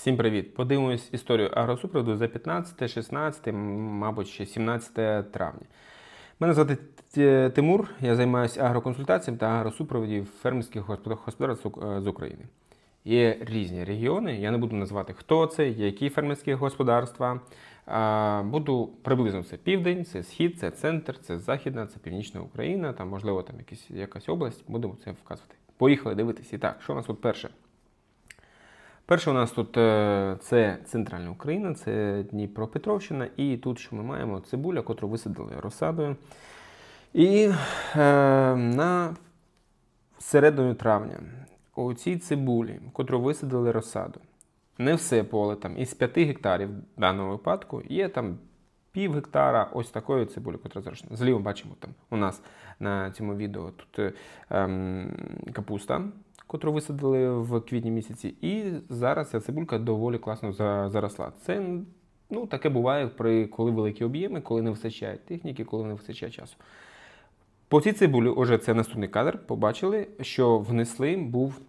Всім привіт! Подивимось історію агросупроводу за 15, 16, мабуть, ще 17 травня. Мене звати Тимур, я займаюся агроконсультаціями та агросупроводів фермерських господарств з України. Є різні регіони, я не буду назвати, хто це, які фермерські господарства. Буду приблизно це південь, це схід, це центр, це західна, це північна Україна, там, можливо, там якісь, якась область. Будемо це вказувати. Поїхали дивитися. І так, що у нас тут перше? Перше у нас тут е, це центральна Україна, це Дніпропетровщина, і тут що ми маємо цибуля, котру висадили розсадою. І е, на середину травня у цій цибулі, котру висадили розсаду, не все поле там із 5 гектарів в даному випадку є там пів гектара ось такої цибулі, котра зрощена. Зліво бачимо там у нас на цьому відео тут ем, капуста котру висадили в квітні місяці, і зараз ця цибулька доволі класно заросла. Це ну, таке буває, при коли великі об'єми, коли не вистачає техніки, коли не вистачає часу. По цій цибулі, уже це наступний кадр, побачили, що внесли був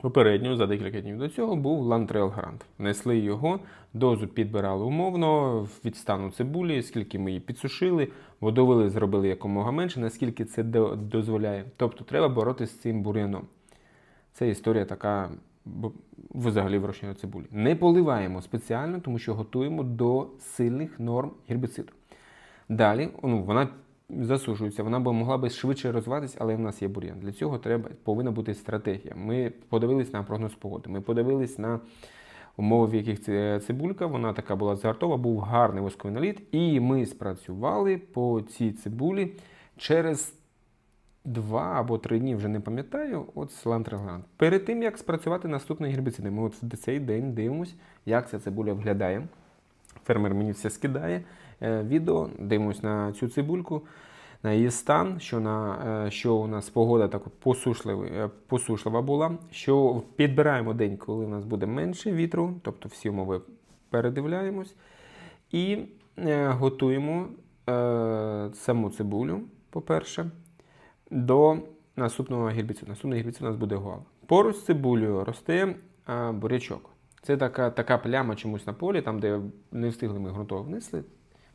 попередньо, за декілька днів до цього, був Лантрел Грант. Внесли його, дозу підбирали умовно, від стану цибулі, скільки ми її підсушили, водовили, зробили якомога менше, наскільки це дозволяє. Тобто треба боротися з цим бур'яном. Це історія така взагалі вирощення цибулі. Не поливаємо спеціально, тому що готуємо до сильних норм гербіциду. Далі ну, вона засушується, вона б могла би швидше розвиватися, але в нас є бур'ян. Для цього треба, повинна бути стратегія. Ми подивились на прогноз погоди, ми подивились на умови, в яких цибулька, вона така була загартова, був гарний восковий наліт, і ми спрацювали по цій цибулі через два або три дні, вже не пам'ятаю, от Слантреланд. Перед тим, як спрацювати наступний гербіцид, ми от в цей день дивимося, як ця цибуля виглядає. Фермер мені все скидає е, відео, дивимось на цю цибульку, на її стан, що на, е, що у нас погода так посушлива, е, посушлива була, що підбираємо день, коли у нас буде менше вітру, тобто всі умови передивляємось. І готуємо саму цибулю, по-перше до наступного гербіциду. Наступний гербіцид у нас буде гуал. Поруч з цибулею росте а, бурячок. Це така така пляма чомусь на полі, там, де не встигли ми ґрунтово внесли.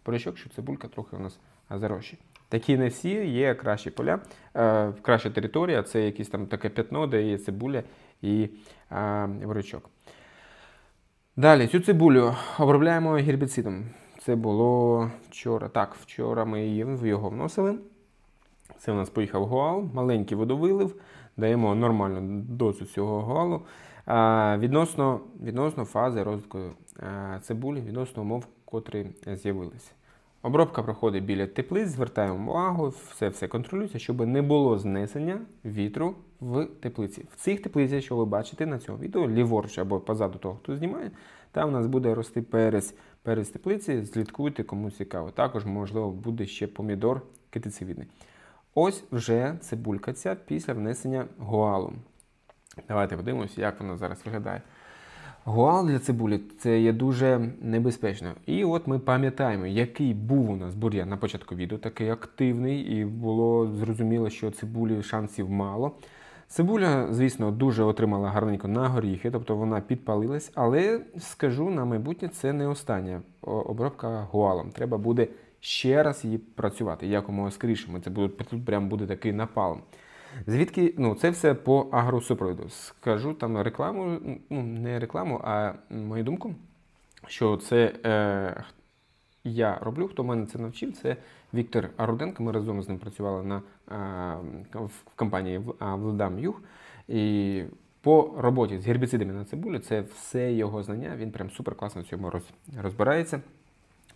Бурячок, що цибулька трохи у нас зарощі. Такі не всі, є кращі поля, е, краща територія це якесь там таке п'ятно, де є цибуля і е, бурячок. Далі цю цибулю обробляємо гербіцидом. Це було вчора. Так, вчора ми її його вносили. Це у нас поїхав гуал, маленький водовилив, даємо нормальну дозу цього гуалу. Відносно відносно фази розвитку цибулі, відносно умов, котрі з'явилися. Обробка проходить біля теплиць, звертаємо увагу, все все контролюється, щоб не було знесення вітру в теплиці. В цих теплицях, що ви бачите на цьому відео, ліворуч або позаду того, хто знімає, там у нас буде рости перець, перець теплиці, слідкуйте, кому цікаво. Також, можливо, буде ще помідор китицевідний. Ось вже цибулька ця після внесення гуалу. Давайте подивимося, як вона зараз виглядає. Гуал для цибулі це є дуже небезпечно. І от ми пам'ятаємо, який був у нас бур'ян на початку відео, такий активний, і було зрозуміло, що цибулі шансів мало. Цибуля, звісно, дуже отримала гарненько на горіхи, тобто вона підпалилась, але скажу на майбутнє, це не остання обробка гуалом. Треба буде ще раз її працювати якомога скоріше. Це буде, тут прям буде такий напалм. Звідки ну, це все по агросупроводу. Скажу там рекламу, ну не рекламу, а мою думку, що це е, я роблю, хто мене це навчив, це Віктор Аруденко. Ми разом з ним працювали на, е, в компанії Владам Юг. І по роботі з гербіцидами на цибулю це все його знання. Він прям супер класно в цьому розбирається.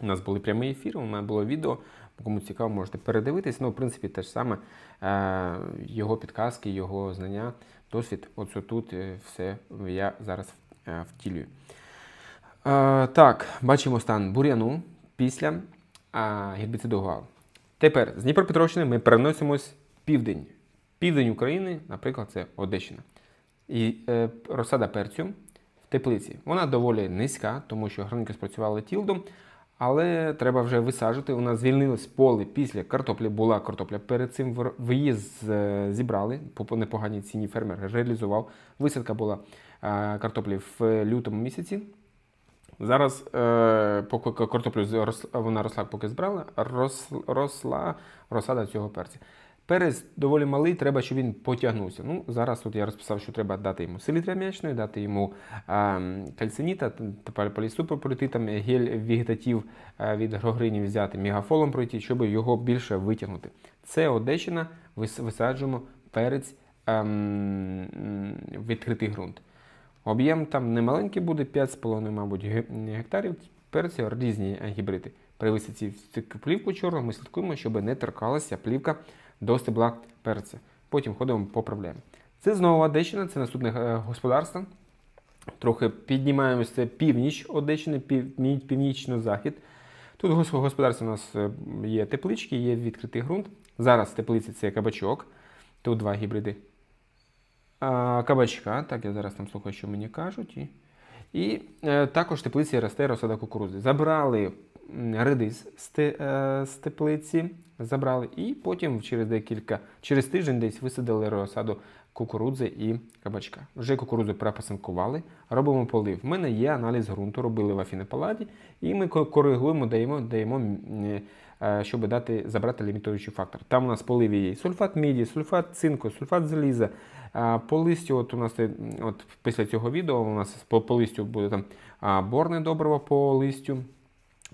У нас були прямі ефіри, у мене було відео. Кому цікаво, можете передивитись. Ну, в принципі, те ж саме е, його підказки, його знання, досвід. Оце тут е, все я зараз е, втілюю. Так, бачимо стан бур'яну після гербіциду гуал. Тепер з Дніпропетровщини ми переносимось південь. Південь України, наприклад, це Одещина. І розсада перцю в теплиці. Вона доволі низька, тому що гранки спрацювали тілдом. Але треба вже висаджувати. У нас звільнилось поле після картоплі. Була картопля. Перед цим ви її зібрали по непоганій ціні фермер реалізував. Висадка була картоплі в лютому місяці. Зараз, е, поки картоплю вона росла, поки збрала, росла розсада цього перця. Перець доволі малий, треба, щоб він потягнувся. Ну, Зараз тут я розписав, що треба дати йому селітри м'ячної, дати йому а, кальциніта, тепер полісупер там гель вегетатив від грогринів взяти, мегафолом пройти, щоб його більше витягнути. Це Одещина, висаджуємо перець ем, відкритий ґрунт. Об'єм там немаленький буде, 5,5, мабуть, гектарів. Перці різні гібриди. При висадці в плівку чорну ми слідкуємо, щоб не торкалася плівка до стебла перця. Потім ходимо, поправляємо. Це знову Одещина, це наступне е, господарство. Трохи піднімаємося північ Одещини, північно-захід. Тут в господарстві у нас е, є теплички, є відкритий ґрунт. Зараз теплиці це кабачок. Тут два гібриди а, кабачка. Так, я зараз там слухаю, що мені кажуть. І е, також теплиці росте розсада кукурудзи. Забрали редис е, з теплиці, забрали, і потім через декілька, через тиждень десь висадили розсаду кукурудзи і кабачка. Вже кукурудзу перепасинкували, робимо полив. У мене є аналіз ґрунту, робили в Афінопаладі, і ми коригуємо, даємо, даємо е, щоб дати, забрати лімітуючий фактор. Там у нас поливі є сульфат міді, сульфат цинку, сульфат заліза. По листю, от у нас от після цього відео у нас по, по листю буде там борне добриво по листю.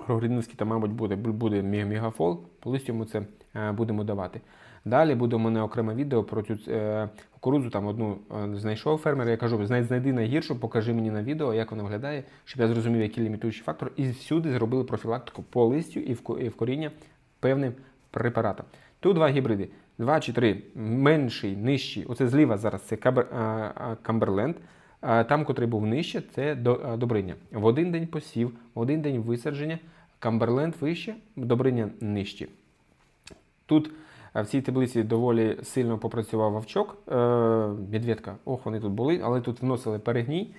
Григорівський, там, мабуть, буде буде мегафол, по листю ми це е, будемо давати. Далі буде у мене окреме відео про цю е, кукурудзу. Там одну е, знайшов фермер. Я кажу, знайди найгіршу, покажи мені на відео, як вона виглядає, щоб я зрозумів, який лімітуючий фактор. І всюди зробили профілактику по листю і в коріння певним препаратом. Тут два гібриди. Два чи три менший, нижчий. Оце зліва зараз це Камберленд. Там, котрий був нижче, це Добриня. В один день посів, в один день висадження, Камберленд вище, Добриня нижче. Тут в цій таблиці доволі сильно попрацював вовчок. Е, медведка, ох, вони тут були, але тут вносили перегній.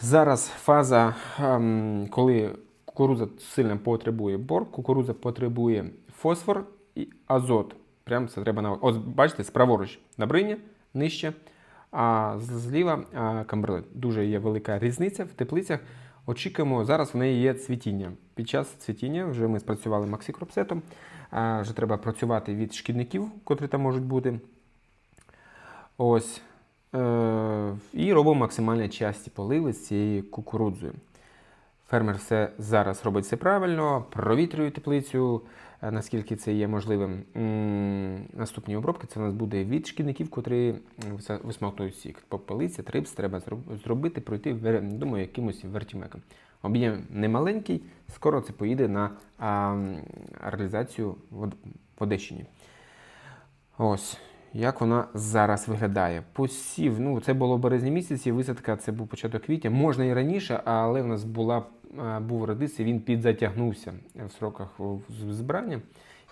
Зараз фаза, ем, коли кукуруза сильно потребує бор, кукуруза потребує фосфор і азот. Прямо це треба на Ось, бачите, справоруч набриня, нижче, а зліва камберлет. Дуже є велика різниця в теплицях. Очікуємо, зараз в неї є цвітіння. Під час цвітіння вже ми спрацювали максикропсетом. Вже треба працювати від шкідників, котрі там можуть бути. Ось. Е, і робимо максимально часті поливи з цією кукурудзою. Фермер все зараз робить все правильно, провітрює теплицю, е, наскільки це є можливим. Наступні обробки це у нас буде від шкідників, котрі висмоктують сік. Попелиця, трипс треба зробити, пройти, думаю, якимось вертімеком. Об'єм немаленький, скоро це поїде на а, реалізацію в Одещині. Ось. Як вона зараз виглядає? Посів, ну це було в березні місяці, висадка це був початок квітня, можна і раніше, але в нас була, був радис, і він підзатягнувся в сроках збирання,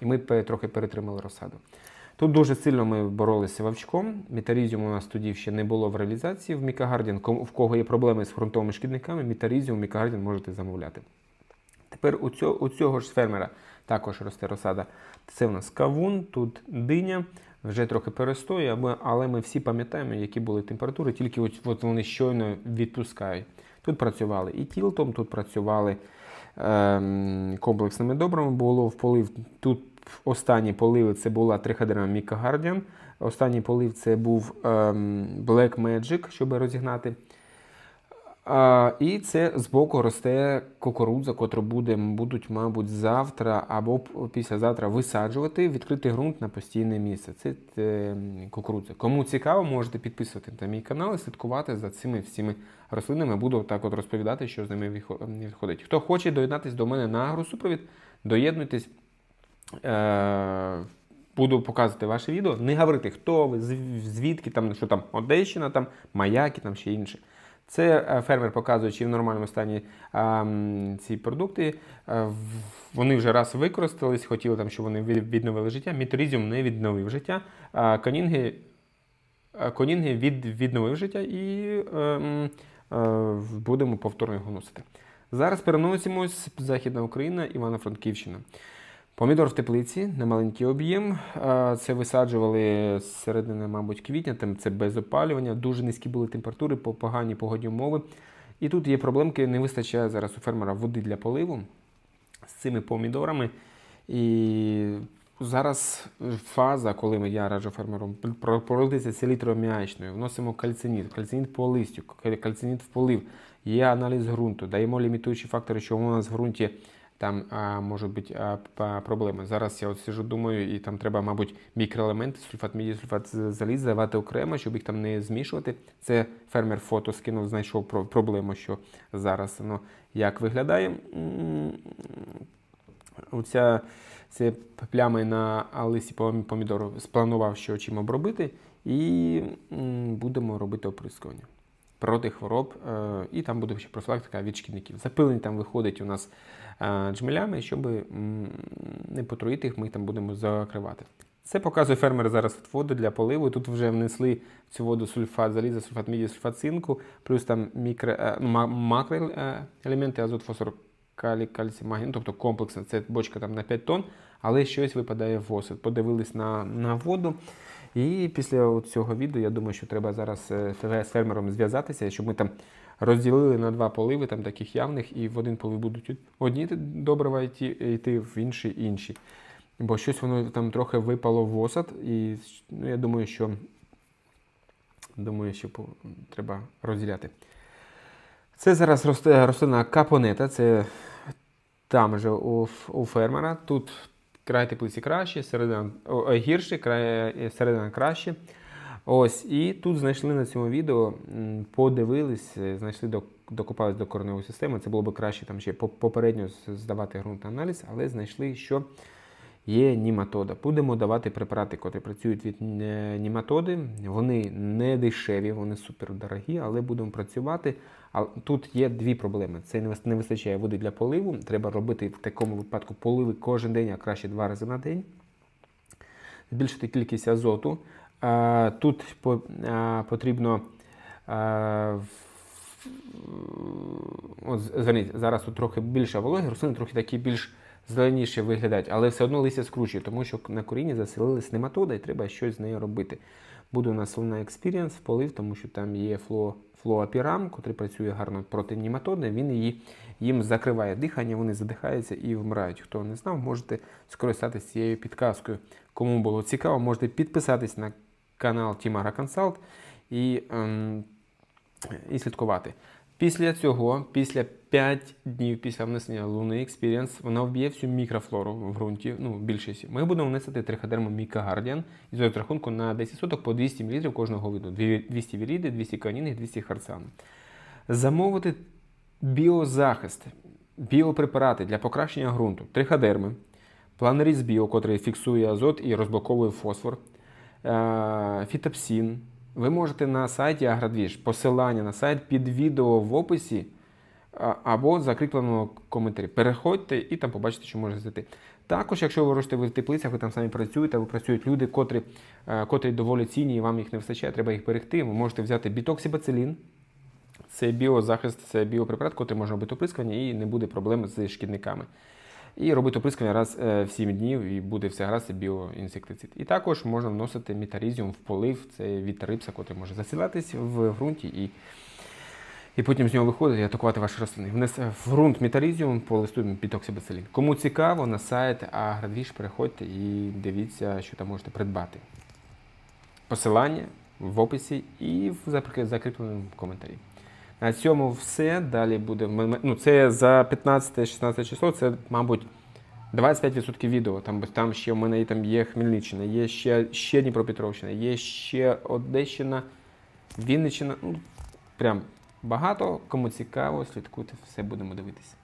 і ми трохи перетримали розсаду. Тут дуже сильно ми боролися вовчком. Метарізіум у нас тоді ще не було в реалізації в Мікагардін. В кого є проблеми з фронтовими шкідниками, Мітарізіум, Мікагардін можете замовляти. Тепер у цього, у цього ж фермера також росте розсада. Це у нас кавун, тут диня вже трохи перестоює, але ми всі пам'ятаємо, які були температури, тільки от, от вони щойно відпускають. Тут працювали і тілтом, тут працювали е, комплексними добрами, було в полив. Тут останні поливи це була триходерма Міка Guardian. Останній полив це був е, Black Magic, щоб розігнати. А, І це збоку росте кукурудза, котру буде, будуть, мабуть, завтра або післязавтра висаджувати відкритий ґрунт на постійне місце. Це, це кукурудза. Кому цікаво, можете підписувати на мій канал і слідкувати за цими всіми рослинами. Буду так от розповідати, що з ними відходить. Хто хоче доєднатися до мене на агросупровід, доєднуйтесь. Е Буду показувати ваше відео. Не говорити, хто ви, звідки там, що там Одещина, там, Маяки, там ще інше. Це е, фермер показує, чи в нормальному стані а, ці продукти. А, е, вони вже раз використались, хотіли, там, щоб вони відновили життя. Метаризіум не відновив життя. А конінги конінги від, відновив життя і а, е, а, будемо повторно його носити. Зараз переносимось Західна Україна, Івано-Франківщина. Помідор в теплиці на маленький об'єм. Це висаджували з середини, мабуть, квітня, там це без опалювання, дуже низькі були температури, погані погодні умови. І тут є проблемки, не вистачає зараз у фермера води для поливу з цими помідорами. І зараз фаза, коли я раджу фермерам про- породитися селітрою м'ячною, вносимо кальциніт, кальциніт по листю, каль- кальциніт в полив, є аналіз ґрунту, даємо лімітуючі фактори, що у нас в ґрунті там а, можуть бути а, проблеми. Зараз я от сижу, думаю, і там треба, мабуть, мікроелементи, сульфат міді, сульфат заліз давати окремо, щоб їх там не змішувати. Це фермер фото скинув, знайшов про- проблему, що зараз воно як виглядає. Оця це плями на листі пом- помідору спланував, що чим обробити, і будемо робити оприскування проти хвороб, е, і там буде ще профілактика від шкідників. Запилення там виходить у нас е, джмелями, щоб не потруїти їх, ми їх там будемо закривати. Це показує фермер зараз воду для поливу. Тут вже внесли в цю воду сульфат заліза, сульфат міді, сульфат цинку, плюс там мікро, е, ну, ма- макроелементи, азот, фосфор, калій, кальцій, магній, ну, тобто комплексно, це бочка там на 5 тонн, але щось випадає в осад. Подивились на, на воду. І після цього відео я думаю, що треба зараз е, з фермером зв'язатися, щоб ми там розділили на два поливи, там таких явних, і в один полив будуть одні добрива йти, йти в інший інші. Бо щось воно там трохи випало в осад, і ну, я думаю, що думаю, що треба розділяти. Це зараз рослина капонета, це там же у, у фермера. Тут край теплиці краще, середина о, гірше, край е, середина краще. Ось, і тут знайшли на цьому відео, подивились, е, знайшли до, докопались до кореневої системи. Це було б краще там ще попередньо здавати ґрунтний аналіз, але знайшли, що є німатода. Будемо давати препарати, які працюють від е, німатоди. Вони не дешеві, вони супердорогі, але будемо працювати. Тут є дві проблеми: це не вистачає води для поливу. Треба робити в такому випадку поливи кожен день, а краще два рази на день. Збільшити кількість азоту. Тут потрібно. От, зверніть, зараз тут трохи більше вологи, рослини трохи такі більш зеленіші виглядають, але все одно листя скручує, тому що на корінні заселились нематода і треба щось з нею робити. Буде у нас Луна Experience полив, тому що там є фло, флоапірам, який працює гарно проти нематоди, він її, їм закриває дихання, вони задихаються і вмирають. Хто не знав, можете скористатися цією підказкою. Кому було цікаво, можете підписатись на канал Team AgroConsult і, ем, і слідкувати. Після цього, після 5 днів після внесення Луни Experience, вона вб'є всю мікрофлору в ґрунті, ну, більшість. Ми будемо вносити триходерму Міка Guardian із розрахунку на 10 соток по 200 мл кожного виду. Дві- 200 віріди, 200 каніни, 200 харцану. Замовити біозахист, біопрепарати для покращення ґрунту, триходерми, планеріс біо, котрий фіксує азот і розблоковує фосфор, е, фітопсін. Ви можете на сайті Аградвіж, посилання на сайт під відео в описі або закріпленому коментарі. Переходьте і там побачите, що можете знайти. Також, якщо ви ви в теплицях, ви там самі працюєте, або працюють люди, котрі, е, котрі доволі цінні, і вам їх не вистачає, треба їх берегти. Ви можете взяти бітоксибацилін, це біозахист, це біопрепарат, який можна робити оприскування і не буде проблем з шкідниками. І робити оприскування раз е, в 7 днів, і буде все гаразд, це біоінсектицид. І також можна вносити метарізіум в полив, це від рипса, який може засилатись в ґрунті і, і потім з нього виходити і атакувати ваші рослини. Внес в ґрунт метарізіум по листу бітоксибацилін. Кому цікаво, на сайт Аградвіж переходьте і дивіться, що там можете придбати. Посилання в описі і в закріпленому коментарі. На цьому все. Далі буде. Ну, це за 15-16 число, це, мабуть, 25% відео. Там, там ще в мене там є Хмельниччина, є ще, ще Дніпропетровщина, є ще Одещина, Вінниччина. Ну, прям багато. Кому цікаво, слідкуйте, все будемо дивитися.